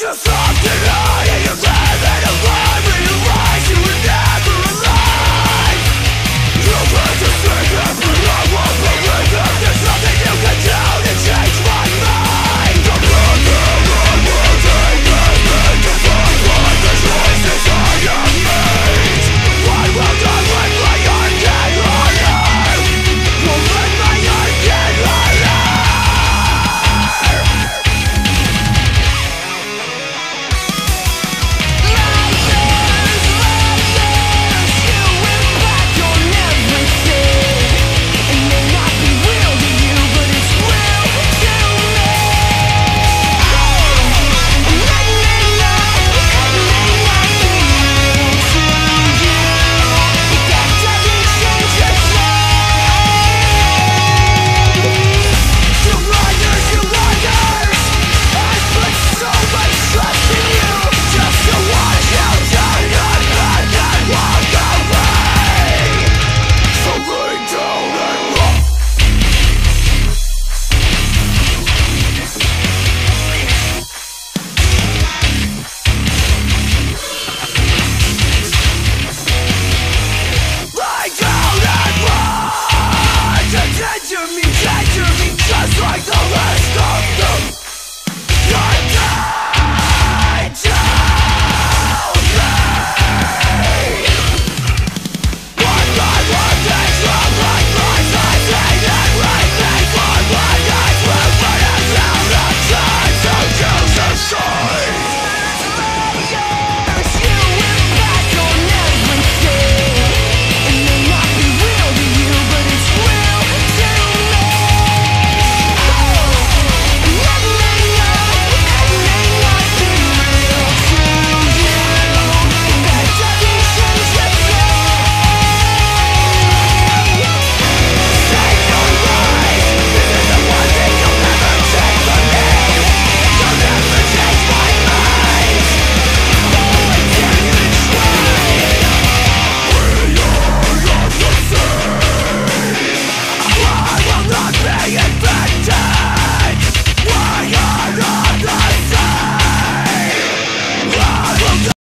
just